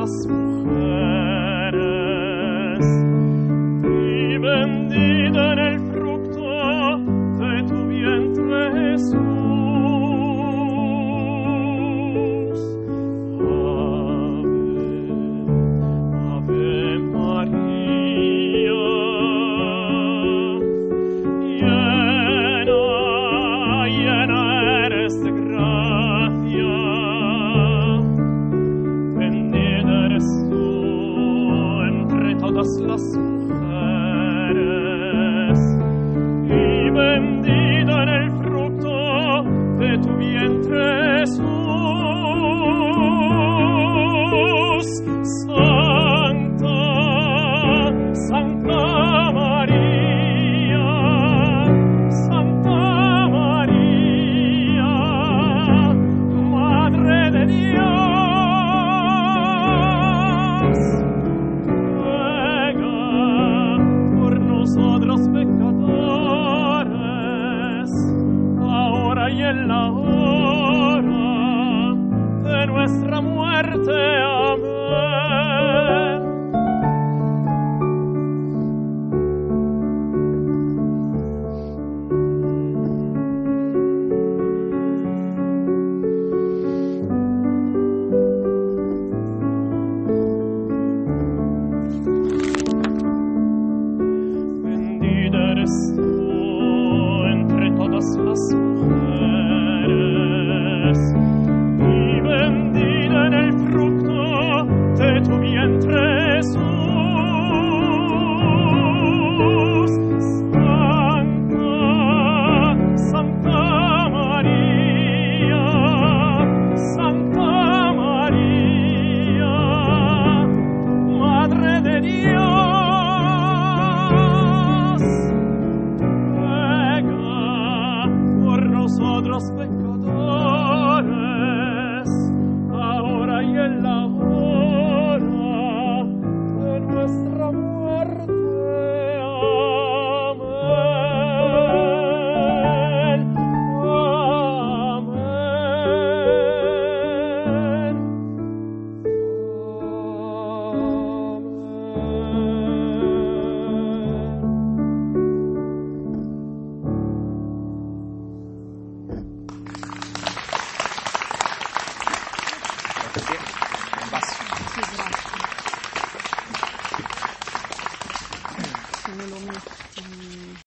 las mujeres. las mujeres y bendito en el fruto de tu Por nosotros pecadores, ahora y en la